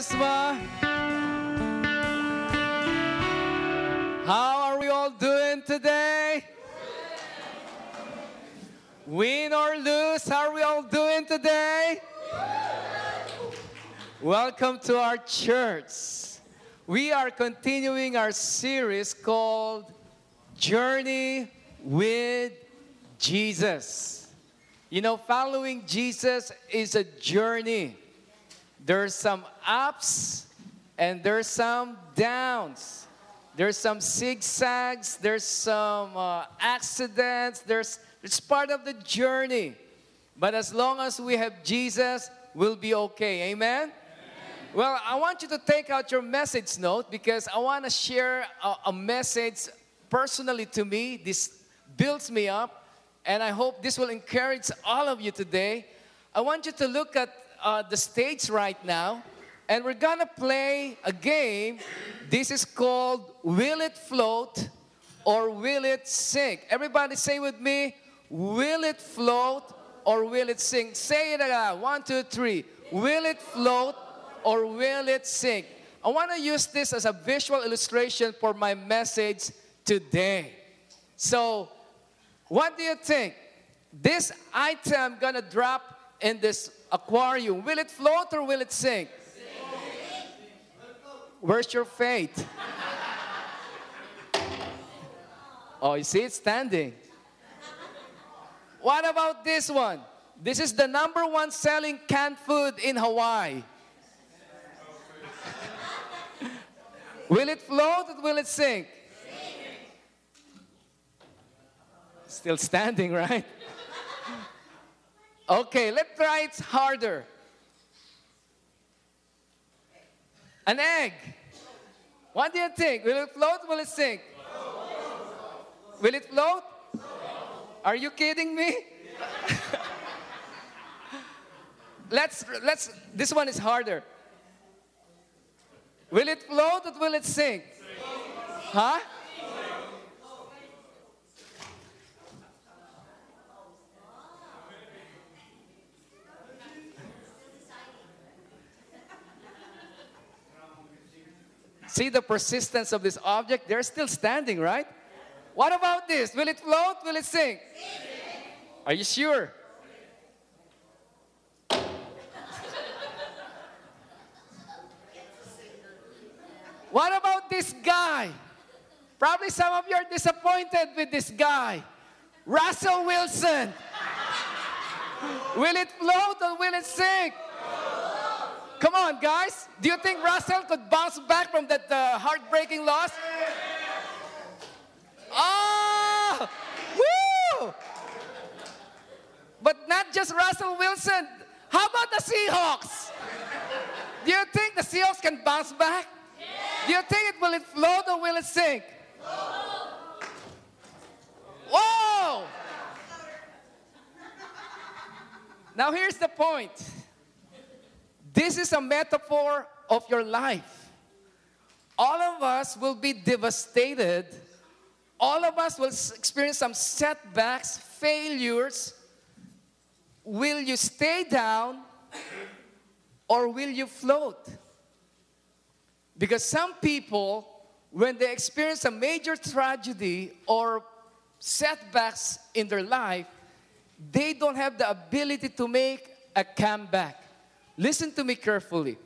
Charisma. How are we all doing today? Win or lose, how are we all doing today? Welcome to our church. We are continuing our series called Journey with Jesus. You know, following Jesus is a journey. There's some ups and there's some downs. There's some zigzags, there's some uh, accidents, there's it's part of the journey. But as long as we have Jesus, we'll be okay. Amen? Amen. Well, I want you to take out your message note because I want to share a, a message personally to me. This builds me up, and I hope this will encourage all of you today. I want you to look at uh, the stage right now, and we're gonna play a game. This is called Will It Float or Will It Sink? Everybody say with me, Will it float or will it sink? Say it again. One, two, three. Will it float or will it sink? I want to use this as a visual illustration for my message today. So, what do you think? This item gonna drop in this aquarium, will it float or will it sink? Where's your faith? oh, you see it's standing. What about this one? This is the number one selling canned food in Hawaii. will it float or will it sink? Still standing, right? Okay, let's try it harder. An egg. What do you think? Will it float? Will it sink? Will it float? Are you kidding me? let's let's this one is harder. Will it float or will it sink? Huh? See the persistence of this object? They're still standing, right? What about this? Will it float? Will it sink? Are you sure? what about this guy? Probably some of you are disappointed with this guy. Russell Wilson. will it float or will it sink? Come on, guys. Do you think Russell could bounce back from that uh, heartbreaking loss? Oh! Woo! But not just Russell Wilson. How about the Seahawks? Do you think the Seahawks can bounce back? Do you think it will it float or will it sink? Whoa! Now here's the point. This is a metaphor of your life. All of us will be devastated. All of us will experience some setbacks, failures. Will you stay down or will you float? Because some people, when they experience a major tragedy or setbacks in their life, they don't have the ability to make a comeback. Listen to me carefully.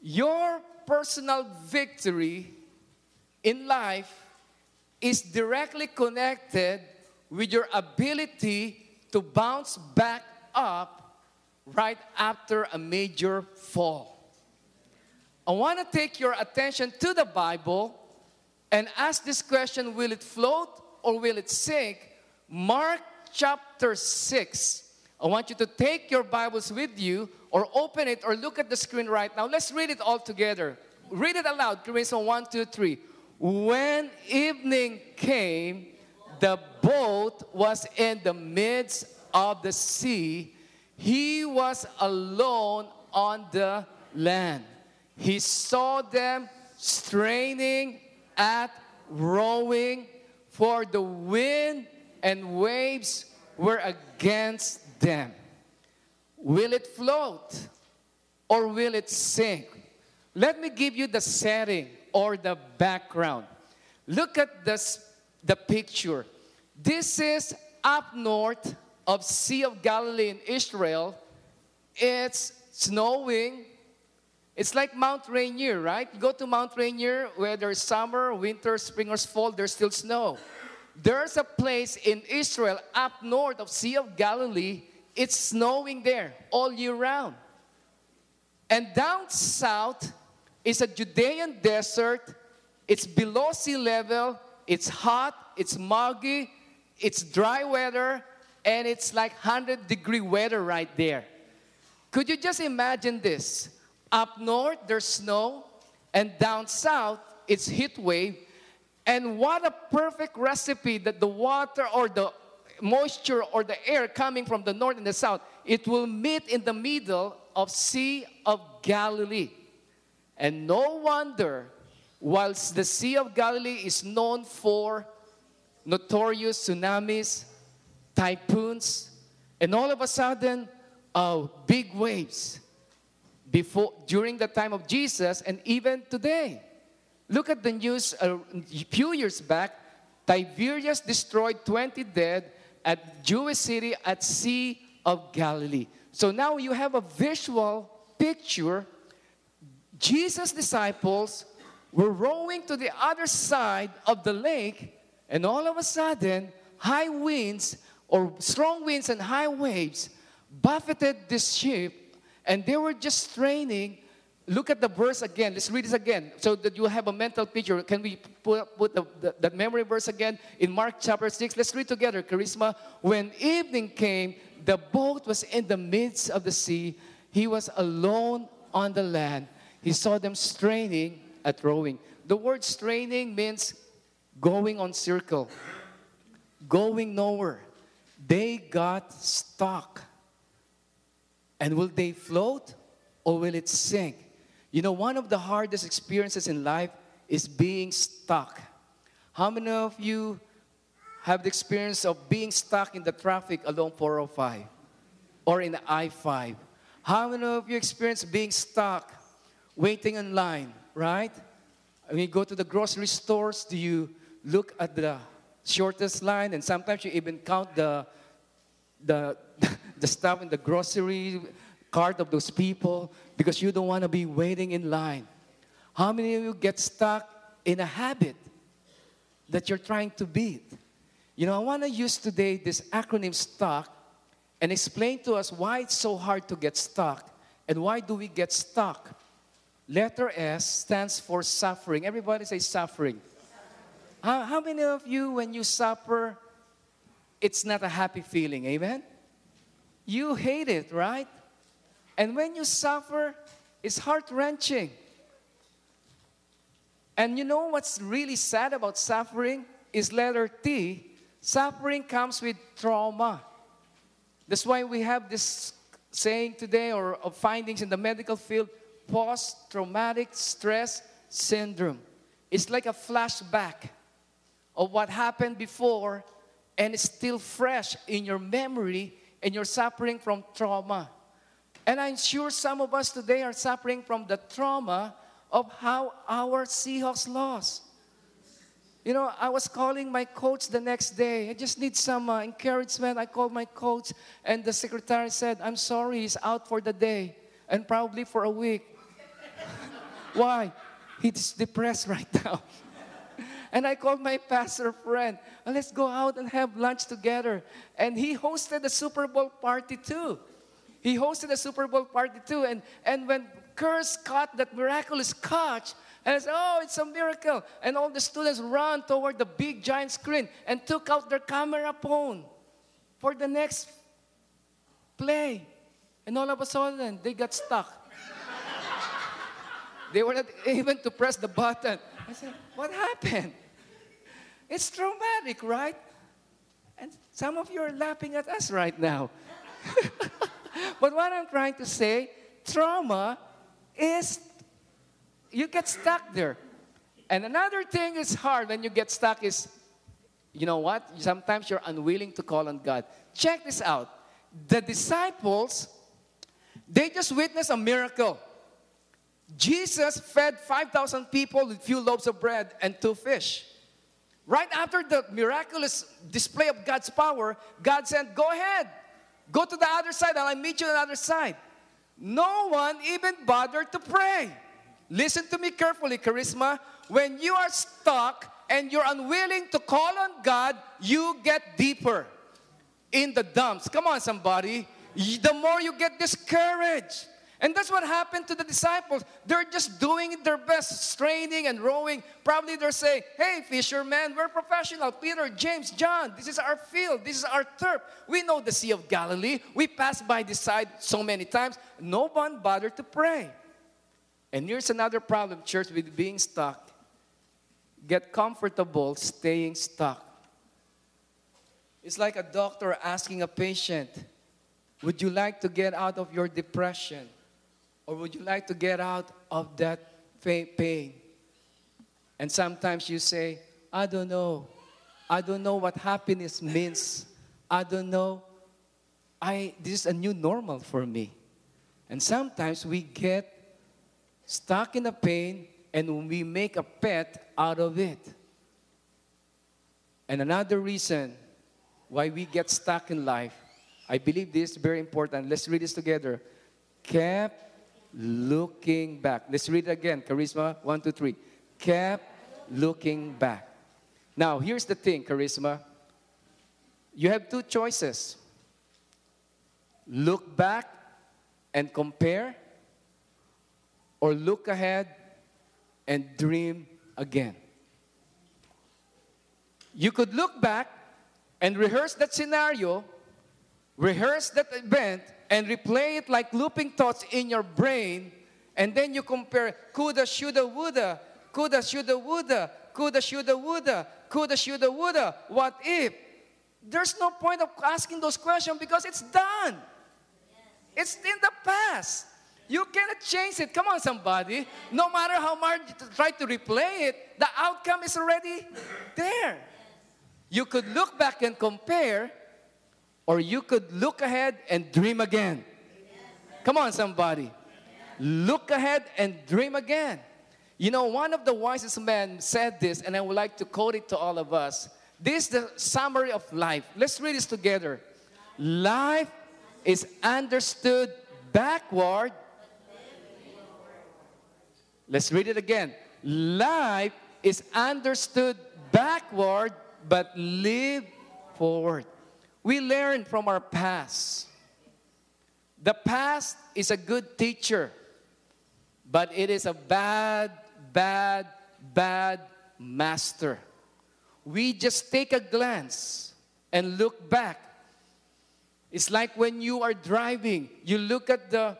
Your personal victory in life is directly connected with your ability to bounce back up right after a major fall. I want to take your attention to the Bible and ask this question Will it float or will it sink? Mark chapter 6 I want you to take your Bibles with you or open it or look at the screen right now. Let's read it all together. Read it aloud. Corinthians 1, 2, 3. When evening came, the boat was in the midst of the sea. He was alone on the land. He saw them straining at rowing, for the wind and waves were against them. Will it float or will it sink? Let me give you the setting or the background. Look at this, the picture. This is up north of Sea of Galilee in Israel. It's snowing. It's like Mount Rainier, right? You go to Mount Rainier where there's summer, winter, spring, or fall, there's still snow. There's a place in Israel up north of Sea of Galilee. It's snowing there all year round. And down south is a Judean desert. It's below sea level. It's hot. It's muggy. It's dry weather. And it's like 100 degree weather right there. Could you just imagine this? Up north, there's snow. And down south, it's heat wave. And what a perfect recipe that the water or the moisture or the air coming from the north and the south, it will meet in the middle of Sea of Galilee. And no wonder, whilst the Sea of Galilee is known for notorious tsunamis, typhoons, and all of a sudden, uh, big waves before during the time of Jesus and even today. Look at the news a few years back. Tiberias destroyed 20 dead at Jewish city at Sea of Galilee. So now you have a visual picture. Jesus' disciples were rowing to the other side of the lake, and all of a sudden, high winds or strong winds and high waves buffeted this ship, and they were just straining. Look at the verse again. Let's read this again so that you have a mental picture. Can we put, put the, the, that memory verse again in Mark chapter 6? Let's read together, Charisma. When evening came, the boat was in the midst of the sea. He was alone on the land. He saw them straining at rowing. The word straining means going on circle, going nowhere. They got stuck. And will they float or will it sink? You know, one of the hardest experiences in life is being stuck. How many of you have the experience of being stuck in the traffic along 405 or in the I 5? How many of you experience being stuck, waiting in line, right? When you go to the grocery stores, do you look at the shortest line and sometimes you even count the, the, the stuff in the grocery cart of those people because you don't want to be waiting in line? How many of you get stuck in a habit that you're trying to beat? You know, I want to use today this acronym STUCK and explain to us why it's so hard to get stuck and why do we get stuck. Letter S stands for suffering. Everybody say suffering. How, how many of you, when you suffer, it's not a happy feeling? Amen? You hate it, right? And when you suffer, it's heart wrenching. And you know what's really sad about suffering? Is letter T Suffering comes with trauma. That's why we have this saying today or findings in the medical field post traumatic stress syndrome. It's like a flashback of what happened before and it's still fresh in your memory and you're suffering from trauma. And I'm sure some of us today are suffering from the trauma of how our Seahawks lost. You know, I was calling my coach the next day. I just need some uh, encouragement. I called my coach, and the secretary said, I'm sorry, he's out for the day and probably for a week. Why? He's depressed right now. and I called my pastor friend, let's go out and have lunch together. And he hosted a Super Bowl party too. He hosted a Super Bowl party too. And, and when Kearse caught that miraculous catch, and I said, Oh, it's a miracle. And all the students ran toward the big giant screen and took out their camera phone for the next play. And all of a sudden, they got stuck. they were not even to press the button. I said, What happened? It's traumatic, right? And some of you are laughing at us right now. but what I'm trying to say, trauma is you get stuck there. And another thing is hard when you get stuck is, you know what? Sometimes you're unwilling to call on God. Check this out. The disciples, they just witnessed a miracle. Jesus fed 5,000 people with few loaves of bread and two fish. Right after the miraculous display of God's power, God said, Go ahead, go to the other side, and I'll meet you on the other side. No one even bothered to pray. Listen to me carefully, Charisma. When you are stuck and you're unwilling to call on God, you get deeper in the dumps. Come on, somebody. The more you get discouraged. And that's what happened to the disciples. They're just doing their best, straining and rowing. Probably they're saying, Hey, fishermen, we're professional. Peter, James, John, this is our field, this is our turf. We know the Sea of Galilee. We passed by this side so many times. No one bothered to pray. And here's another problem, church, with being stuck. Get comfortable staying stuck. It's like a doctor asking a patient, Would you like to get out of your depression? Or would you like to get out of that pain? And sometimes you say, I don't know. I don't know what happiness means. I don't know. I, this is a new normal for me. And sometimes we get stuck in the pain and we make a pet out of it. And another reason why we get stuck in life, I believe this is very important. Let's read this together. Kept looking back. Let's read it again. Charisma, one, two, three. Kept looking back. Now, here's the thing, Charisma. You have two choices look back and compare, or look ahead and dream again. You could look back and rehearse that scenario, rehearse that event, and replay it like looping thoughts in your brain, and then you compare coulda, shoulda, woulda, coulda, shoulda, woulda, coulda, shoulda, woulda, coulda, shoulda, woulda, what if? There's no point of asking those questions because it's done. It's in the past. You cannot change it. Come on, somebody. No matter how hard you try to replay it, the outcome is already there. You could look back and compare, or you could look ahead and dream again. Come on, somebody. Look ahead and dream again. You know, one of the wisest men said this, and I would like to quote it to all of us. This is the summary of life. Let's read this together. Life is understood backward. Let's read it again. Life is understood backward, but live forward. We learn from our past. The past is a good teacher, but it is a bad, bad, bad master. We just take a glance and look back. It's like when you are driving, you look at the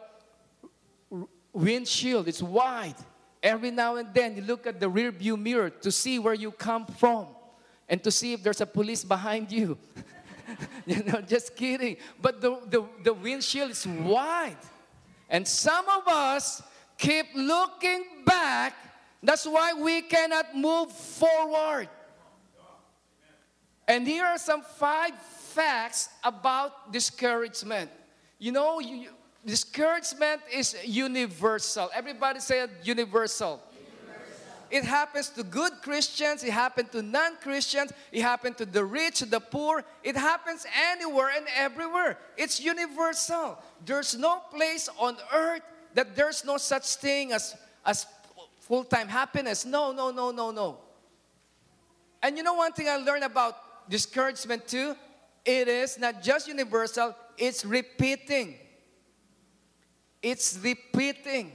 windshield, it's wide. Every now and then, you look at the rear view mirror to see where you come from and to see if there's a police behind you. you know, just kidding. But the, the, the windshield is wide. And some of us keep looking back. That's why we cannot move forward. And here are some five facts about discouragement. You know, you, discouragement is universal. Everybody say universal. It happens to good Christians, it happens to non Christians, it happens to the rich, the poor, it happens anywhere and everywhere. It's universal. There's no place on earth that there's no such thing as, as full time happiness. No, no, no, no, no. And you know one thing I learned about discouragement too? It is not just universal, it's repeating. It's repeating.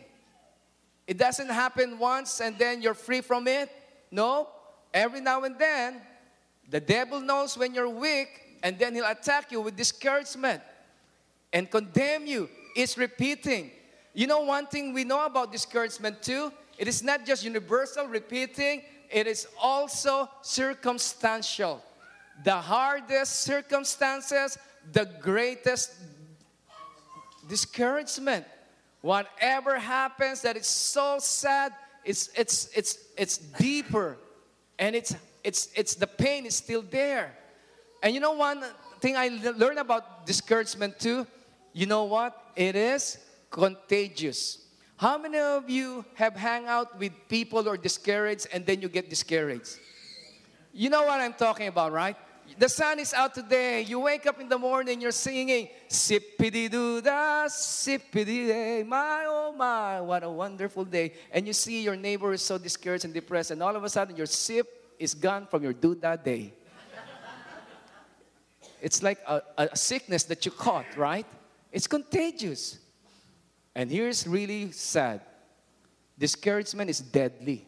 It doesn't happen once and then you're free from it. No, every now and then, the devil knows when you're weak and then he'll attack you with discouragement and condemn you. It's repeating. You know, one thing we know about discouragement too, it is not just universal repeating, it is also circumstantial. The hardest circumstances, the greatest discouragement. Whatever happens that is so sad, it's, it's, it's, it's deeper and it's, it's, it's, the pain is still there. And you know one thing I learned about discouragement too? You know what? It is contagious. How many of you have hang out with people who are discouraged and then you get discouraged? You know what I'm talking about, right? The sun is out today. You wake up in the morning, you're singing, Sippity doo da, sippity day, my oh my, what a wonderful day. And you see your neighbor is so discouraged and depressed, and all of a sudden your sip is gone from your do da day. it's like a, a sickness that you caught, right? It's contagious. And here's really sad discouragement is deadly.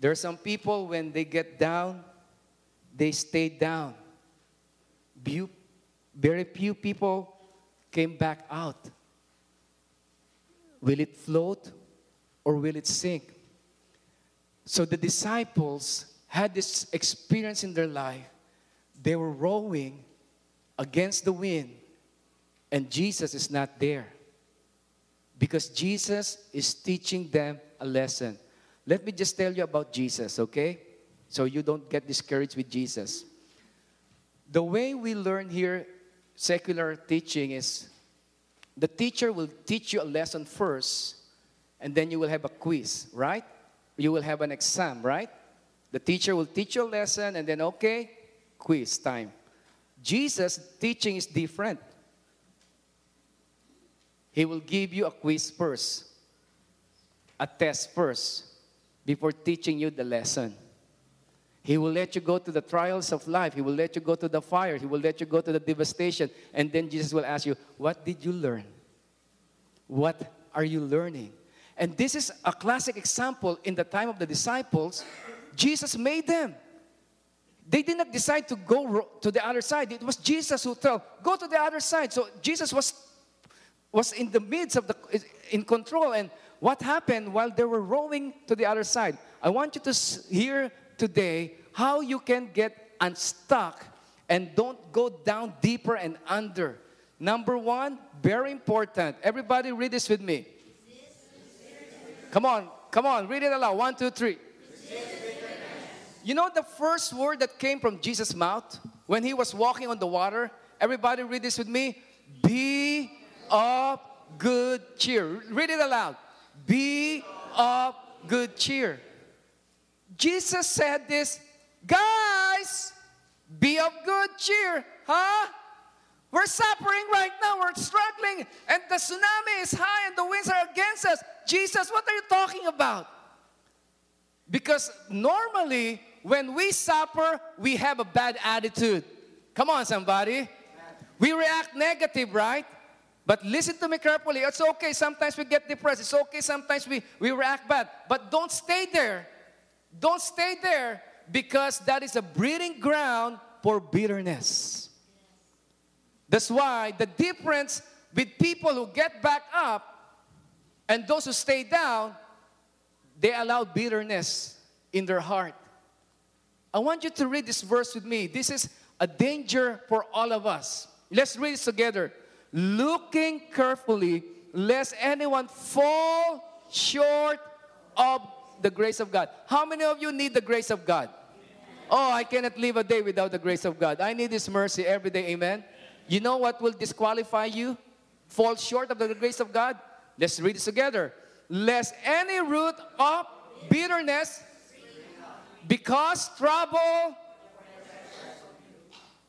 There are some people, when they get down, they stayed down. Very few people came back out. Will it float or will it sink? So the disciples had this experience in their life. They were rowing against the wind, and Jesus is not there because Jesus is teaching them a lesson. Let me just tell you about Jesus, okay? So you don't get discouraged with Jesus. The way we learn here secular teaching is the teacher will teach you a lesson first, and then you will have a quiz, right? You will have an exam, right? The teacher will teach you a lesson, and then, okay, quiz time. Jesus' teaching is different. He will give you a quiz first, a test first, before teaching you the lesson. He will let you go to the trials of life. He will let you go to the fire. He will let you go to the devastation. And then Jesus will ask you, What did you learn? What are you learning? And this is a classic example in the time of the disciples. Jesus made them. They did not decide to go to the other side. It was Jesus who told, Go to the other side. So Jesus was was in the midst of the in control and what happened while they were rowing to the other side i want you to hear today how you can get unstuck and don't go down deeper and under? Number one very important. Everybody read this with me. Come on come on read it aloud. One two three. You know the first word that came from jesus mouth when he was walking on the water? Everybody read this with me. Be of good cheer. Read it aloud. Be of good cheer. Jesus said this, guys, be of good cheer. Huh? We're suffering right now. We're struggling, and the tsunami is high and the winds are against us. Jesus, what are you talking about? Because normally, when we suffer, we have a bad attitude. Come on, somebody. We react negative, right? But listen to me carefully. It's okay. Sometimes we get depressed. It's okay. Sometimes we, we react bad. But don't stay there. Don't stay there because that is a breeding ground for bitterness. That's why the difference with people who get back up and those who stay down, they allow bitterness in their heart. I want you to read this verse with me. This is a danger for all of us. Let's read this together looking carefully, lest anyone fall short of the grace of God. How many of you need the grace of God? Oh, I cannot live a day without the grace of God. I need His mercy every day. Amen. You know what will disqualify you? Fall short of the grace of God? Let's read this together. Lest any root of bitterness, because trouble,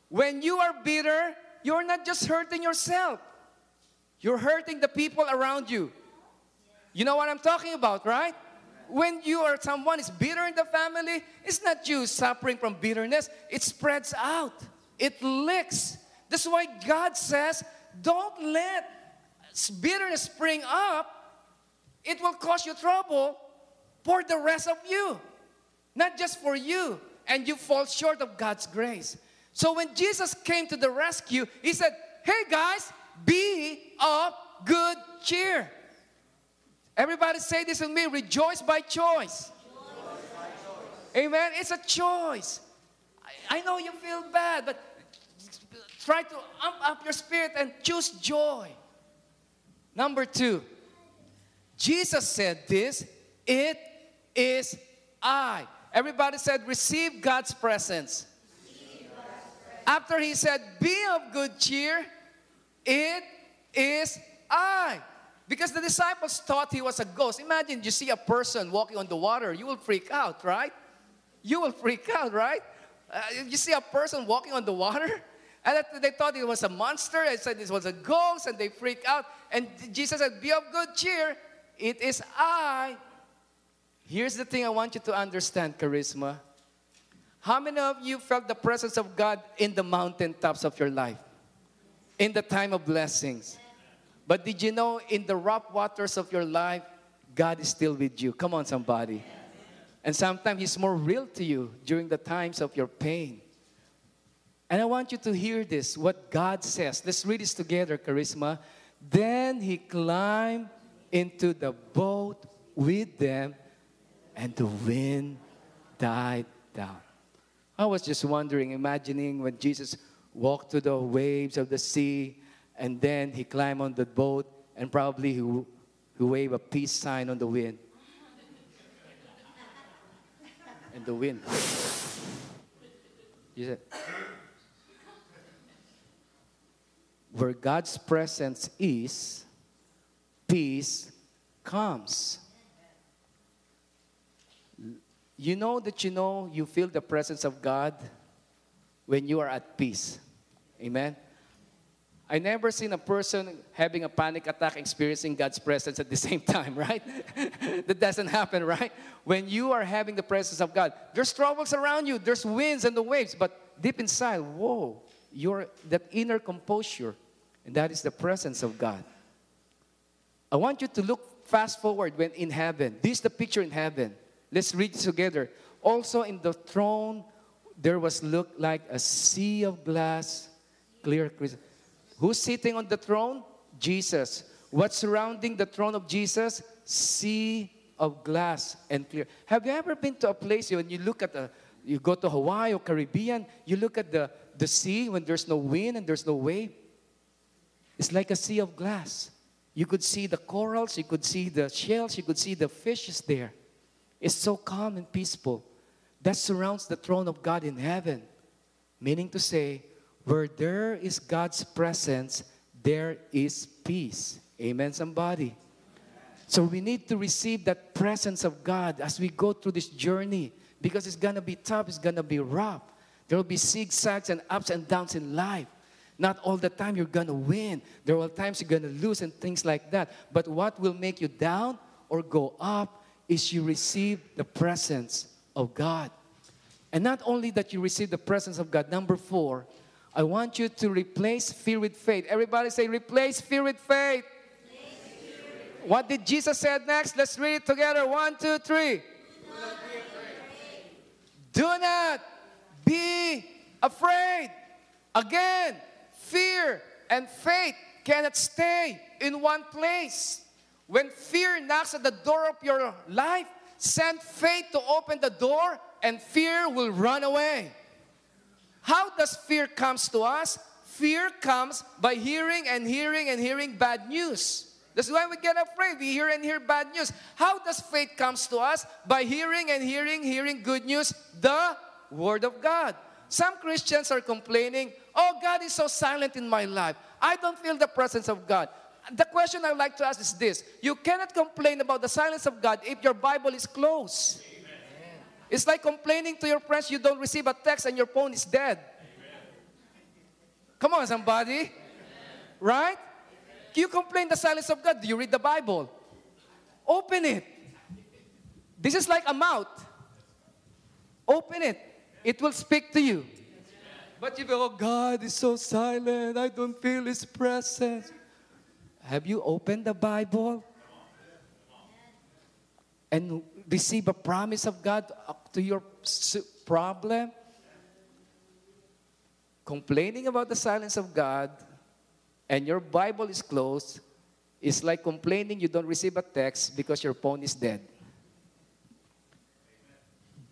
when you are bitter, you're not just hurting yourself, you're hurting the people around you. You know what I'm talking about, right? When you or someone is bitter in the family, it's not you suffering from bitterness, it spreads out, it leaks. That's why God says, don't let bitterness spring up. It will cause you trouble for the rest of you, not just for you. And you fall short of God's grace. So when Jesus came to the rescue, he said, Hey guys, be of good cheer. Everybody say this with me rejoice by choice. Rejoice by choice. Amen. It's a choice. I, I know you feel bad, but try to amp up your spirit and choose joy. Number two, Jesus said this it is I. Everybody said, receive God's presence. After he said, Be of good cheer, it is I. Because the disciples thought he was a ghost. Imagine you see a person walking on the water, you will freak out, right? You will freak out, right? Uh, you see a person walking on the water, and they thought it was a monster. They said this was a ghost, and they freak out. And Jesus said, Be of good cheer. It is I. Here's the thing I want you to understand, Charisma. How many of you felt the presence of God in the mountaintops of your life? In the time of blessings? But did you know in the rough waters of your life, God is still with you? Come on, somebody. And sometimes He's more real to you during the times of your pain. And I want you to hear this, what God says. Let's read this together, Charisma. Then he climbed into the boat with them, and the wind died down. I was just wondering, imagining when Jesus walked to the waves of the sea, and then he climbed on the boat, and probably he, he waved a peace sign on the wind. and the wind. You said, where God's presence is, peace comes. You know that you know you feel the presence of God when you are at peace. Amen. I never seen a person having a panic attack experiencing God's presence at the same time, right? that doesn't happen, right? When you are having the presence of God, there's troubles around you, there's winds and the waves, but deep inside, whoa, you're that inner composure and that is the presence of God. I want you to look fast forward when in heaven. This is the picture in heaven. Let's read together. Also in the throne, there was look like a sea of glass, clear crystal. Who's sitting on the throne? Jesus. What's surrounding the throne of Jesus? Sea of glass and clear. Have you ever been to a place when you look at the, you go to Hawaii or Caribbean, you look at the, the sea when there's no wind and there's no wave? It's like a sea of glass. You could see the corals, you could see the shells, you could see the fishes there. It's so calm and peaceful. That surrounds the throne of God in heaven. Meaning to say, where there is God's presence, there is peace. Amen, somebody. So we need to receive that presence of God as we go through this journey because it's gonna be tough, it's gonna be rough. There will be zigzags and ups and downs in life. Not all the time you're gonna win. There will times you're gonna lose and things like that. But what will make you down or go up is you receive the presence of God. And not only that you receive the presence of God, number four, I want you to replace fear with faith. Everybody say, replace fear with faith. What did Jesus say next? Let's read it together. One, two, three. Do not be afraid. Again, Fear and faith cannot stay in one place. When fear knocks at the door of your life, send faith to open the door and fear will run away. How does fear comes to us? Fear comes by hearing and hearing and hearing bad news. That's why we get afraid. We hear and hear bad news. How does faith comes to us? By hearing and hearing, hearing good news, the Word of God. Some Christians are complaining, oh, God is so silent in my life. I don't feel the presence of God. The question I'd like to ask is this You cannot complain about the silence of God if your Bible is closed. Amen. It's like complaining to your friends you don't receive a text and your phone is dead. Amen. Come on, somebody. Amen. Right? You complain the silence of God. Do you read the Bible? Open it. This is like a mouth. Open it. It will speak to you. But you go, oh, God is so silent. I don't feel His presence. Have you opened the Bible and receive a promise of God to your problem? Complaining about the silence of God and your Bible is closed is like complaining you don't receive a text because your phone is dead.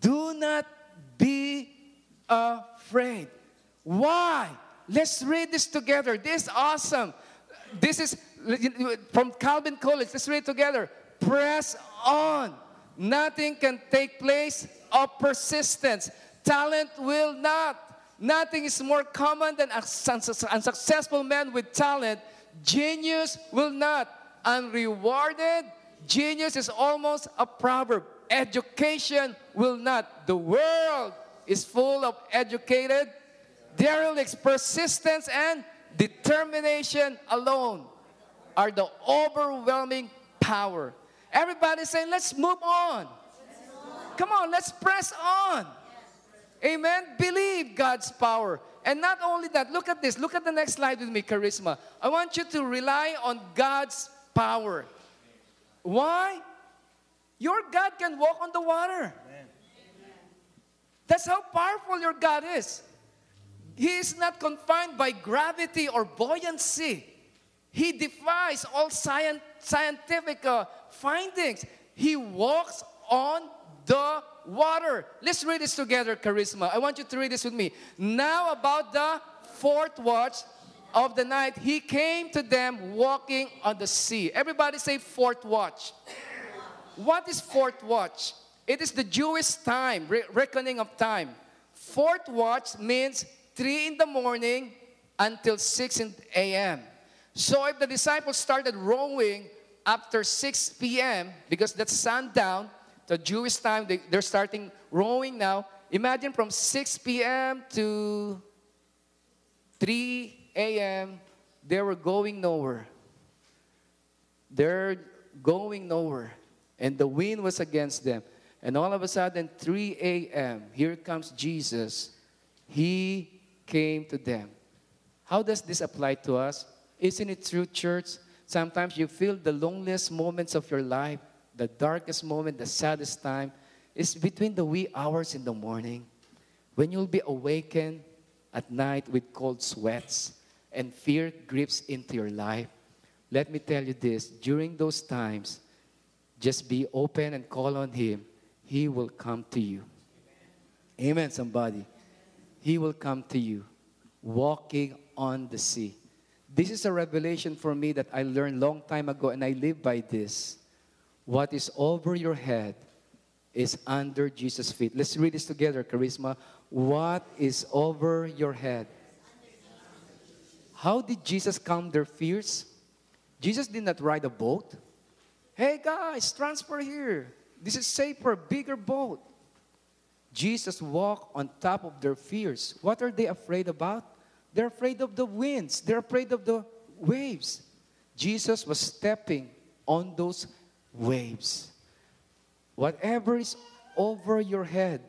Do not be afraid. Why? Let's read this together. This is awesome. This is from Calvin Coolidge. Let's read together. Press on. Nothing can take place of persistence. Talent will not. Nothing is more common than unsuccessful man with talent. Genius will not. unrewarded genius is almost a proverb. Education will not. The world is full of educated derelicts. Persistence and determination alone are the overwhelming power. Everybody saying, let's move on. Come on, let's press on. Amen. Believe God's power. And not only that, look at this. Look at the next slide with me, Charisma. I want you to rely on God's power. Why? Your God can walk on the water. That's how powerful your God is. He is not confined by gravity or buoyancy. He defies all scientific uh, findings. He walks on the water. Let's read this together, Charisma. I want you to read this with me. Now, about the fourth watch of the night, he came to them walking on the sea. Everybody say, fourth watch. What is fourth watch? It is the Jewish time, re- reckoning of time. Fourth watch means 3 in the morning until 6 a.m. So if the disciples started rowing after 6 p.m., because that's sundown, the Jewish time, they, they're starting rowing now. Imagine from 6 p.m. to 3 a.m., they were going nowhere. They're going nowhere. And the wind was against them. And all of a sudden, 3 a.m., here comes Jesus. He came to them. How does this apply to us? Isn't it true, church? Sometimes you feel the loneliest moments of your life, the darkest moment, the saddest time is between the wee hours in the morning when you'll be awakened at night with cold sweats and fear grips into your life. Let me tell you this during those times, just be open and call on Him. He will come to you. Amen, somebody. He will come to you walking on the sea. This is a revelation for me that I learned long time ago and I live by this. What is over your head is under Jesus' feet. Let's read this together, Charisma. What is over your head? How did Jesus calm their fears? Jesus did not ride a boat. Hey guys, transfer here. This is safer, bigger boat. Jesus walked on top of their fears. What are they afraid about? They're afraid of the winds, they're afraid of the waves. Jesus was stepping on those waves. Whatever is over your head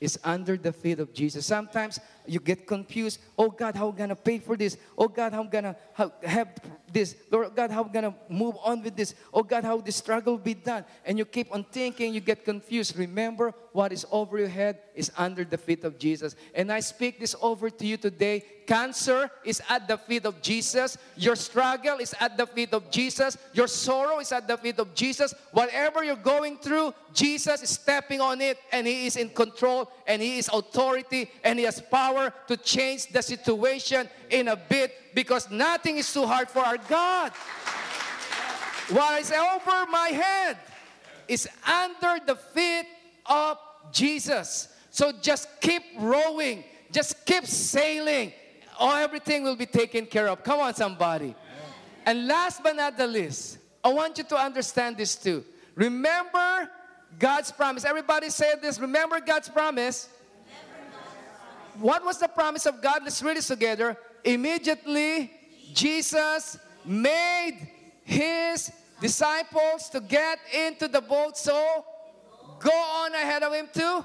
is under the feet of Jesus. Sometimes you get confused. Oh God, how am I gonna pay for this? Oh God, how am I gonna have this? Lord God, how am I gonna move on with this? Oh God, how this struggle be done? And you keep on thinking, you get confused. Remember, what is over your head is under the feet of Jesus. And I speak this over to you today. Cancer is at the feet of Jesus. Your struggle is at the feet of Jesus. Your sorrow is at the feet of Jesus. Whatever you're going through, Jesus is stepping on it and He is in control and He is authority and He has power to change the situation in a bit because nothing is too hard for our God. What is over my head is under the feet of Jesus. So just keep rowing, just keep sailing. Oh, everything will be taken care of. Come on, somebody. And last but not the least, I want you to understand this too. Remember God's promise. Everybody say this. Remember God's promise. What was the promise of God? Let's read this together. Immediately, Jesus made his disciples to get into the boat. So, go on ahead of him too.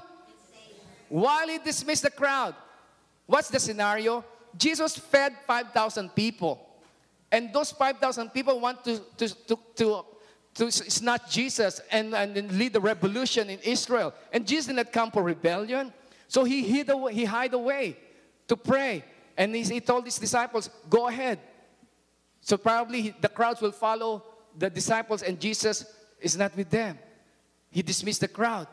While he dismissed the crowd. What's the scenario? Jesus fed 5,000 people. And those 5,000 people want to, to, to, to, to snatch Jesus and, and lead the revolution in Israel. And Jesus did not come for rebellion. So he hid away, he hid away to pray. And he, he told his disciples, go ahead. So probably he, the crowds will follow the disciples and Jesus is not with them. He dismissed the crowd.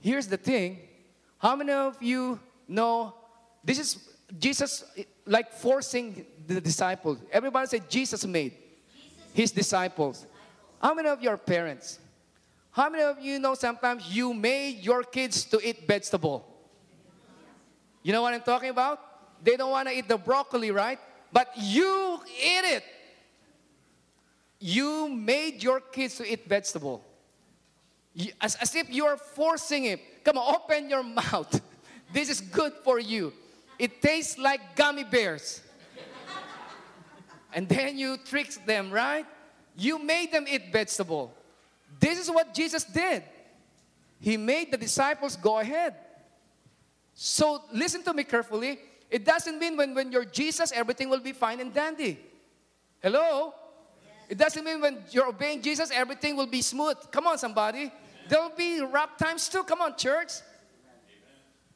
Here's the thing. How many of you know this is Jesus like forcing the disciples? Everybody say Jesus made his disciples. How many of your parents? How many of you know sometimes you made your kids to eat vegetable? You know what I'm talking about? They don't want to eat the broccoli, right? But you eat it. you made your kids to eat vegetable. As, as if you are forcing it. Come on, open your mouth. This is good for you. It tastes like gummy bears. and then you trick them, right? You made them eat vegetable. This is what Jesus did. He made the disciples go ahead. So listen to me carefully. It doesn't mean when, when you're Jesus, everything will be fine and dandy. Hello? It doesn't mean when you're obeying Jesus, everything will be smooth. Come on, somebody. There'll be rough times too. Come on, church.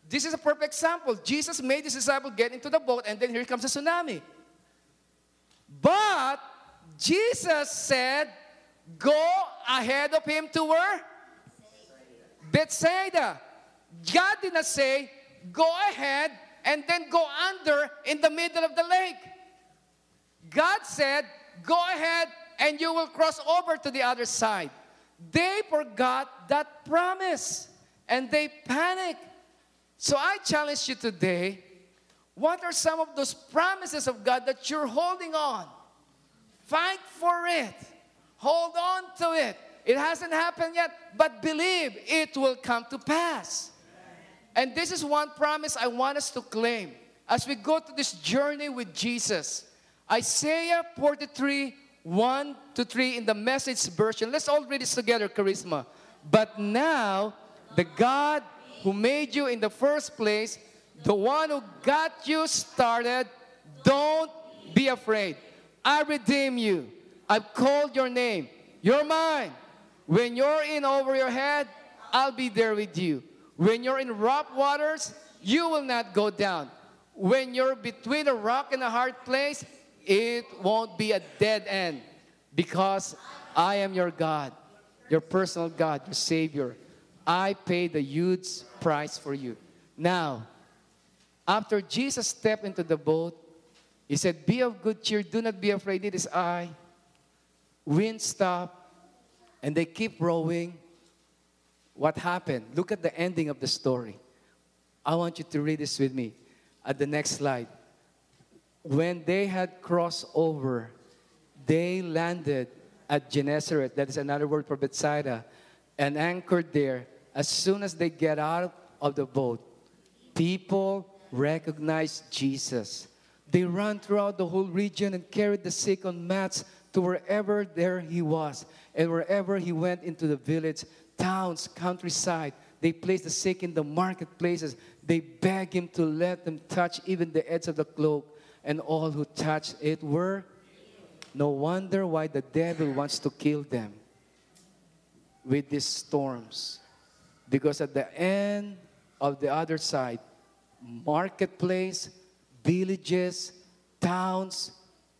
This is a perfect example. Jesus made his disciple get into the boat, and then here comes a tsunami. But Jesus said, Go ahead of him to where? Bethsaida. God did not say, Go ahead and then go under in the middle of the lake. God said, Go ahead and you will cross over to the other side. They forgot that promise and they panicked. So I challenge you today what are some of those promises of God that you're holding on? Fight for it, hold on to it. It hasn't happened yet, but believe it will come to pass. And this is one promise I want us to claim as we go to this journey with Jesus. Isaiah 43 1 to 3 in the message version. Let's all read this together, Charisma. But now, the God who made you in the first place, the one who got you started, don't be afraid. I redeem you. I've called your name. You're mine. When you're in over your head, I'll be there with you. When you're in rough waters, you will not go down. When you're between a rock and a hard place, it won't be a dead end because I am your God, your personal God, your Savior. I paid the huge price for you. Now, after Jesus stepped into the boat, he said, Be of good cheer, do not be afraid, it is I. Wind stopped, and they keep rowing. What happened? Look at the ending of the story. I want you to read this with me at the next slide. When they had crossed over, they landed at Gennesaret, that is another word for Bethsaida, and anchored there. As soon as they get out of the boat, people recognize Jesus. They ran throughout the whole region and carried the sick on mats to wherever there he was. And wherever he went into the village, towns, countryside, they place the sick in the marketplaces. They beg him to let them touch even the edge of the cloak. And all who touched it were. No wonder why the devil wants to kill them with these storms. Because at the end of the other side, marketplace, villages, towns,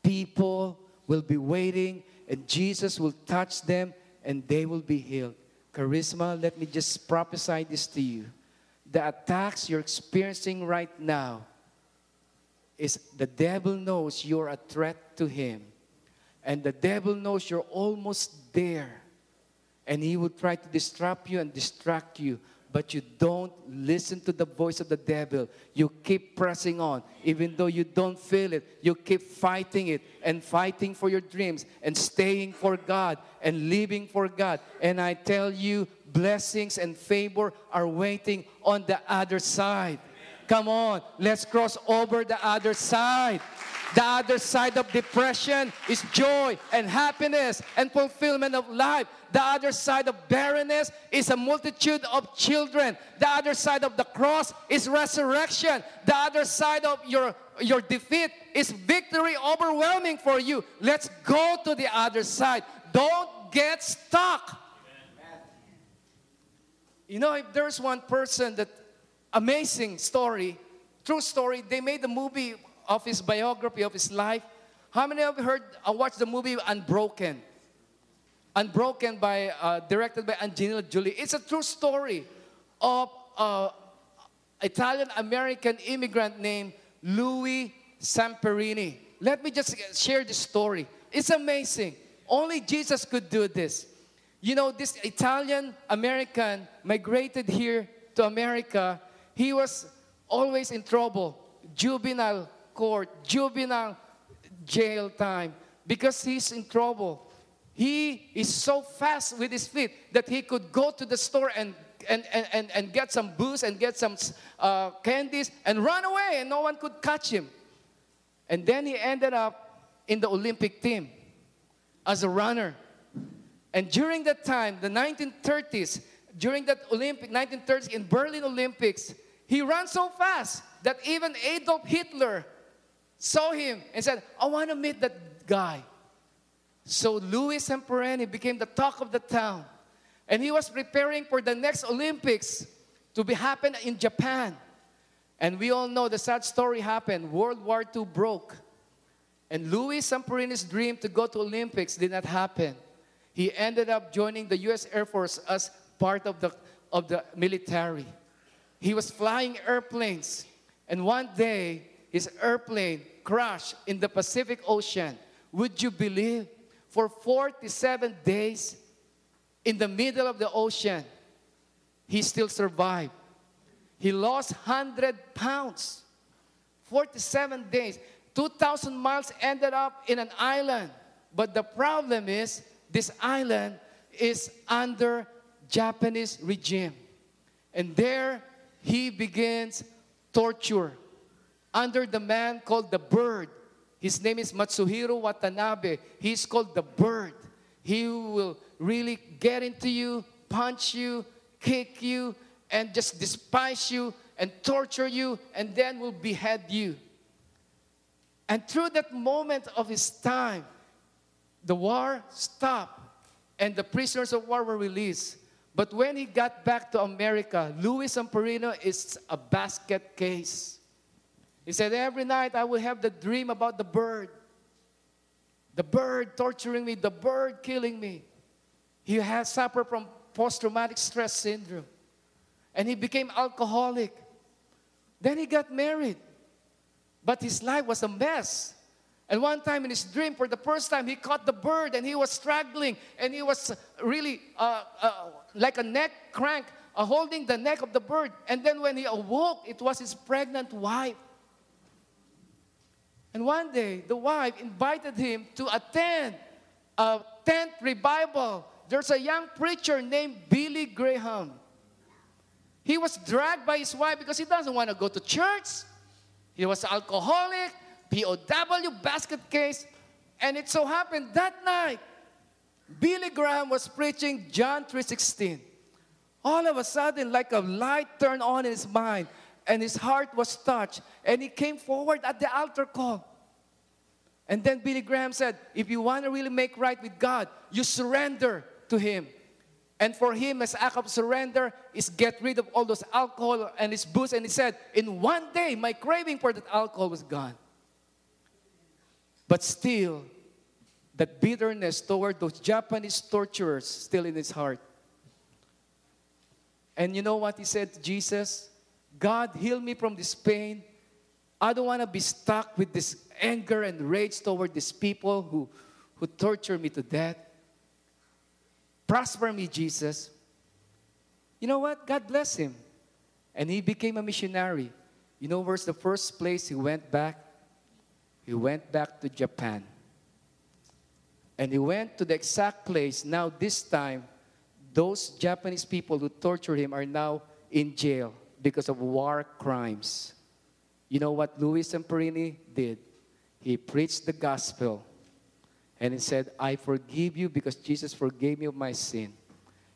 people will be waiting, and Jesus will touch them and they will be healed. Charisma, let me just prophesy this to you. The attacks you're experiencing right now is the devil knows you're a threat to him. And the devil knows you're almost there. And he will try to disrupt you and distract you. But you don't listen to the voice of the devil. You keep pressing on. Even though you don't feel it, you keep fighting it and fighting for your dreams and staying for God and living for God. And I tell you, blessings and favor are waiting on the other side. Come on, let's cross over the other side. The other side of depression is joy and happiness and fulfillment of life. The other side of barrenness is a multitude of children. The other side of the cross is resurrection. The other side of your, your defeat is victory overwhelming for you. Let's go to the other side. Don't get stuck. You know, if there's one person that amazing story, true story, they made a movie of his biography of his life. How many of you heard uh, watched the movie Unbroken? Unbroken by uh, directed by Angelina Jolie. It's a true story of uh, Italian American immigrant named Louis Zamperini. Let me just share this story. It's amazing. Only Jesus could do this. You know, this Italian American migrated here to America. He was always in trouble, juvenile court, juvenile jail time, because he's in trouble. he is so fast with his feet that he could go to the store and and, and, and, and get some booze and get some uh, candies and run away and no one could catch him. And then he ended up in the Olympic team as a runner. And during that time, the 1930s, during that Olympic 1930s in Berlin Olympics, he ran so fast that even Adolf Hitler saw him and said, I want to meet that guy. So Louis Zamperini became the talk of the town. And he was preparing for the next Olympics to be happen in Japan. And we all know the sad story happened. World War II broke. And Louis Zamperini's dream to go to Olympics did not happen. He ended up joining the US Air Force as part of the, of the military. He was flying airplanes. And one day, his airplane crashed in the Pacific Ocean. Would you believe? For 47 days in the middle of the ocean, he still survived. He lost 100 pounds. 47 days. 2,000 miles ended up in an island. But the problem is, this island is under Japanese regime. And there he begins torture under the man called the bird. His name is Matsuhiro Watanabe. He's called the bird. He will really get into you, punch you, kick you, and just despise you and torture you, and then will behead you. And through that moment of his time, the war stopped and the prisoners of war were released. But when he got back to America, Louis Zamperini is a basket case. He said, Every night I will have the dream about the bird. The bird torturing me, the bird killing me. He had suffered from post traumatic stress syndrome. And he became alcoholic. Then he got married. But his life was a mess. And one time in his dream, for the first time, he caught the bird and he was struggling and he was really uh, uh, like a neck crank uh, holding the neck of the bird. And then when he awoke, it was his pregnant wife. And one day, the wife invited him to attend a tent revival. There's a young preacher named Billy Graham. He was dragged by his wife because he doesn't want to go to church. He was alcoholic, POW basket case. And it so happened that night, Billy Graham was preaching John 3.16. All of a sudden, like a light turned on in his mind and his heart was touched. And he came forward at the altar call. And then Billy Graham said, if you want to really make right with God, you surrender to Him. And for him, as act of surrender is get rid of all those alcohol and his booze. And he said, in one day, my craving for that alcohol was gone. But still, that bitterness toward those Japanese torturers still in his heart. And you know what he said to Jesus? God, heal me from this pain. I don't want to be stuck with this anger and rage toward these people who, who torture me to death. Prosper me, Jesus. You know what? God bless him. And he became a missionary. You know where's the first place he went back? He went back to Japan. And he went to the exact place. Now, this time, those Japanese people who tortured him are now in jail because of war crimes. You know what Louis Zamperini did? He preached the gospel and he said, I forgive you because Jesus forgave me of my sin.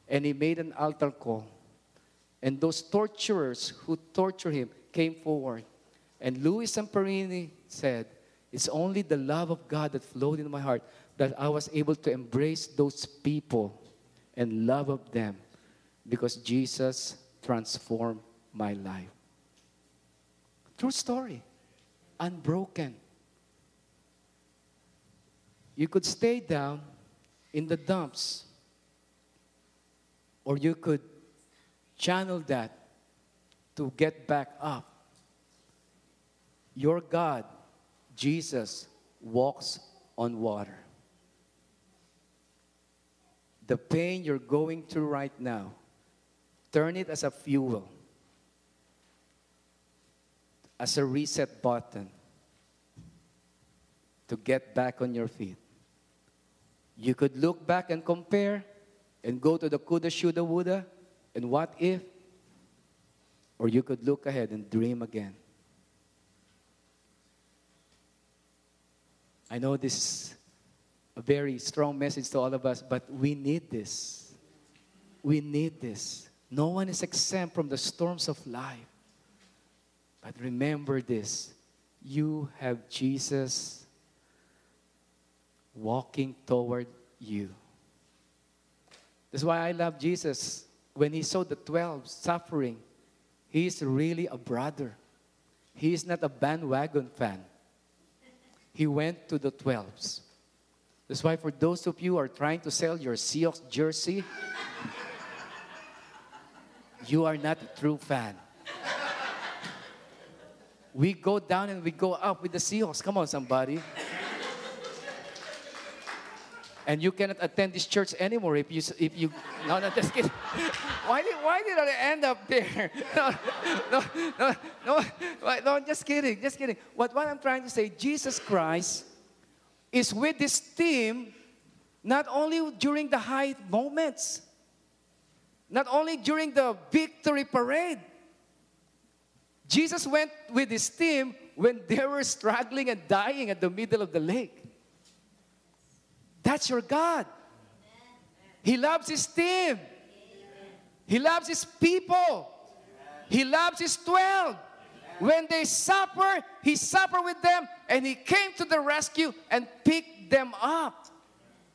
And he made an altar call. And those torturers who tortured him came forward. And Louis Zamperini said, It's only the love of God that flowed in my heart that I was able to embrace those people and love of them because Jesus transformed my life. True story. Unbroken. You could stay down in the dumps, or you could channel that to get back up. Your God, Jesus, walks on water. The pain you're going through right now, turn it as a fuel, as a reset button to get back on your feet. You could look back and compare and go to the coulda, shoulda, woulda, and what if. Or you could look ahead and dream again. I know this is a very strong message to all of us, but we need this. We need this. No one is exempt from the storms of life. But remember this you have Jesus walking toward you. That's why I love Jesus. When he saw the 12 suffering, he is really a brother. He is not a bandwagon fan. He went to the 12s. That's why, for those of you who are trying to sell your Seahawks jersey, you are not a true fan. We go down and we go up with the Seahawks. Come on, somebody. and you cannot attend this church anymore if you if you no no just kidding. why did why did I end up there? No no no no no, just kidding just kidding. What what I'm trying to say, Jesus Christ is with this team not only during the high moments, not only during the victory parade. Jesus went with his team when they were struggling and dying at the middle of the lake. That's your God. He loves his team. He loves his people. He loves his 12. When they suffer, he suffered with them and he came to the rescue and picked them up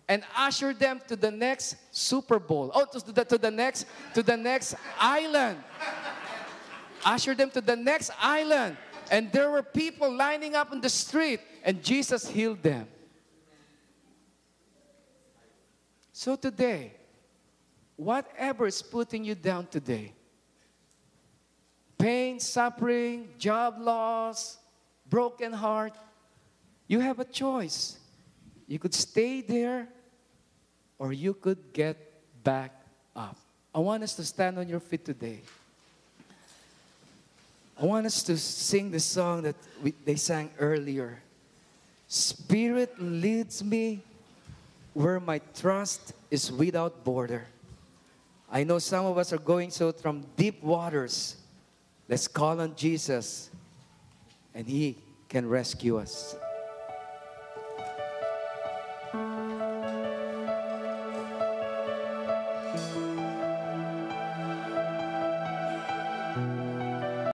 and ushered them to the next Super Bowl. Oh, to the, to the next to the next island. Ushered them to the next island. And there were people lining up in the street and Jesus healed them. So today, whatever is putting you down today, pain, suffering, job loss, broken heart, you have a choice. You could stay there or you could get back up. I want us to stand on your feet today. I want us to sing the song that we, they sang earlier. Spirit leads me where my trust is without border. I know some of us are going so from deep waters. Let's call on Jesus, and He can rescue us.